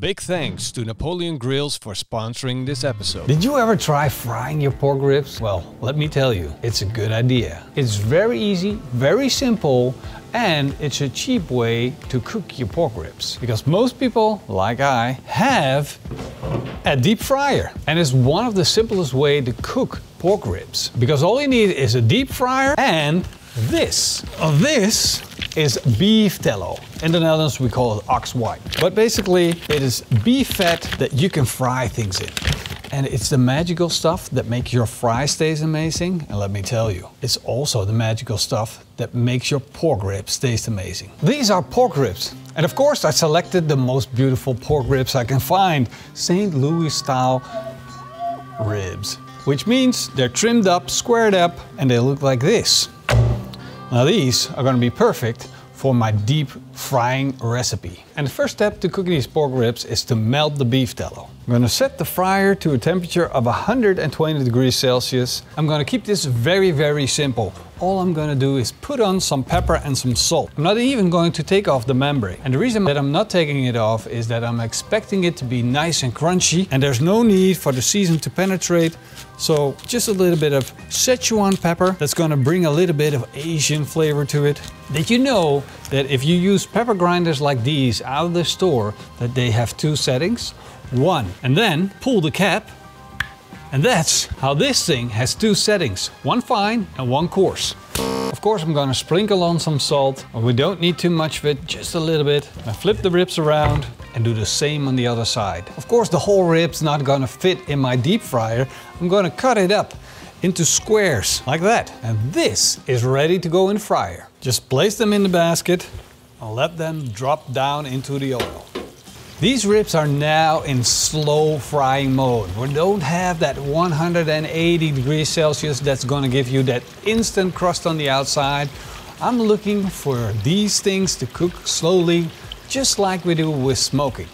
Big thanks to Napoleon Grills for sponsoring this episode. Did you ever try frying your pork ribs? Well, let me tell you, it's a good idea. It's very easy, very simple, and it's a cheap way to cook your pork ribs. Because most people, like I, have a deep fryer. And it's one of the simplest way to cook pork ribs. Because all you need is a deep fryer and this. Uh, this is beef tallow. In the Netherlands we call it ox white. But basically it is beef fat that you can fry things in. And it's the magical stuff that makes your fries taste amazing. And let me tell you, it's also the magical stuff that makes your pork ribs taste amazing. These are pork ribs. And of course I selected the most beautiful pork ribs I can find. St. Louis style ribs. Which means they're trimmed up, squared up, and they look like this. Now these are gonna be perfect for my deep frying recipe. And the first step to cooking these pork ribs is to melt the beef tallow. I'm gonna set the fryer to a temperature of 120 degrees Celsius. I'm gonna keep this very, very simple. All I'm gonna do is put on some pepper and some salt. I'm not even going to take off the membrane. And the reason that I'm not taking it off is that I'm expecting it to be nice and crunchy and there's no need for the season to penetrate. So just a little bit of Szechuan pepper that's gonna bring a little bit of Asian flavor to it. Did you know that if you use pepper grinders like these out of the store, that they have two settings? One, and then pull the cap and that's how this thing has two settings, one fine and one coarse. Of course I'm gonna sprinkle on some salt, we don't need too much of it, just a little bit. I flip the ribs around and do the same on the other side. Of course the whole rib's not gonna fit in my deep fryer. I'm gonna cut it up into squares like that. And this is ready to go in fryer. Just place them in the basket and let them drop down into the oil. These ribs are now in slow frying mode. We don't have that 180 degrees Celsius that's gonna give you that instant crust on the outside. I'm looking for these things to cook slowly, just like we do with smoking.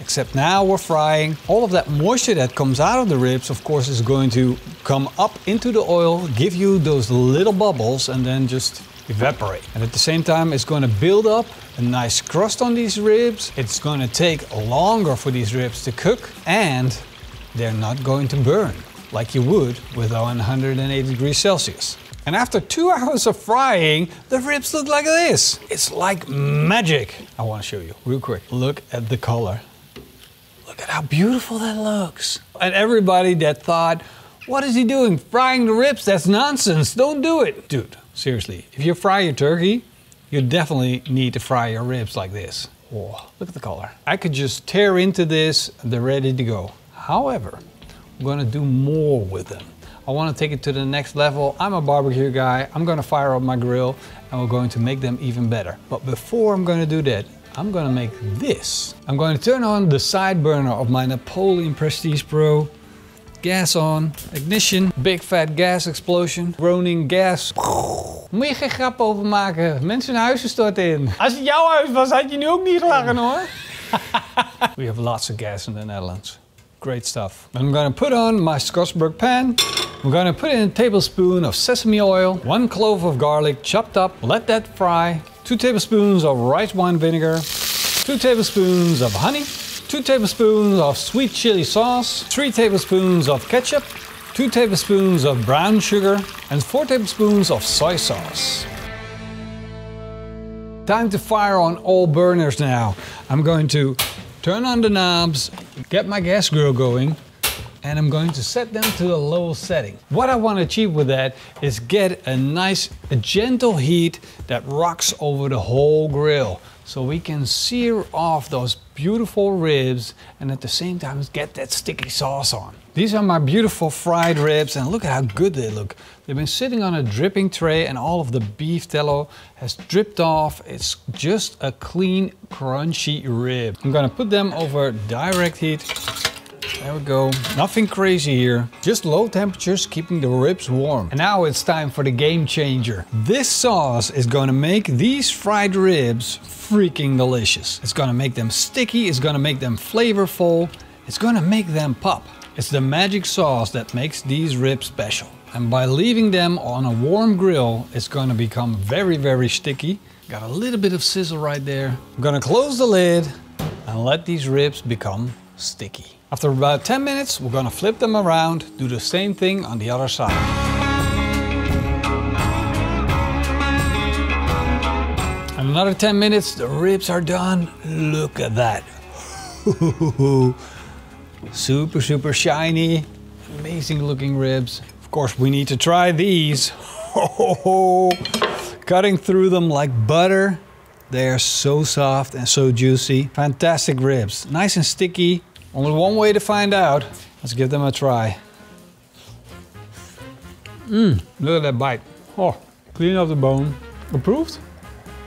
Except now we're frying. All of that moisture that comes out of the ribs, of course, is going to come up into the oil, give you those little bubbles, and then just evaporate. And at the same time, it's going to build up a nice crust on these ribs. It's going to take longer for these ribs to cook and they're not going to burn like you would with 180 degrees Celsius. And after two hours of frying, the ribs look like this. It's like magic. I want to show you real quick. Look at the color. How beautiful that looks. And everybody that thought, what is he doing? Frying the ribs? That's nonsense. Don't do it. Dude, seriously, if you fry your turkey, you definitely need to fry your ribs like this. Oh, look at the color. I could just tear into this, they're ready to go. However, I'm gonna do more with them. I wanna take it to the next level. I'm a barbecue guy. I'm gonna fire up my grill and we're going to make them even better. But before I'm gonna do that, I'm gonna make this. I'm going to turn on the side burner of my Napoleon Prestige Pro gas on, ignition, big fat gas explosion, Groningen gas. Moet je geen grap over maken. Mensen hun huizen storten in. Als het jouw huis was, had je nu ook niet gelachen hoor. We have lots of gas in the Netherlands. Great stuff. I'm gonna put on my Skottsberg pan. We're gonna put in a tablespoon of sesame oil, one clove of garlic chopped up, let that fry, two tablespoons of rice wine vinegar, two tablespoons of honey, 2 tablespoons of sweet chili sauce, 3 tablespoons of ketchup, 2 tablespoons of brown sugar. And 4 tablespoons of soy sauce. Time to fire on all burners now. I'm going to turn on the knobs, get my gas grill going, and I'm going to set them to a low setting. What I want to achieve with that is get a nice, a gentle heat that rocks over the whole grill so we can sear off those beautiful ribs and at the same time get that sticky sauce on. These are my beautiful fried ribs and look at how good they look. They've been sitting on a dripping tray and all of the beef tallow has dripped off. It's just a clean, crunchy rib. I'm gonna put them over direct heat there we go. Nothing crazy here. Just low temperatures keeping the ribs warm. And now it's time for the game changer. This sauce is gonna make these fried ribs freaking delicious. It's gonna make them sticky, it's gonna make them flavorful, it's gonna make them pop. It's the magic sauce that makes these ribs special. And by leaving them on a warm grill, it's gonna become very, very sticky. Got a little bit of sizzle right there. I'm gonna close the lid and let these ribs become sticky. After about 10 minutes, we're gonna flip them around, do the same thing on the other side. Another 10 minutes, the ribs are done. Look at that. super, super shiny, amazing looking ribs. Of course, we need to try these. Cutting through them like butter. They are so soft and so juicy. Fantastic ribs, nice and sticky. Only one way to find out. Let's give them a try. Mmm, look at that bite. Oh, clean off the bone. Approved?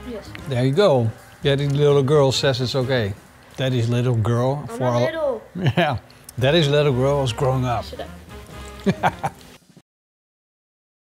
Yes. There you go. Daddy's little girl says it's okay. Daddy's little girl. I'm for a a- little. Yeah. Daddy's little girl was growing up. Shut up.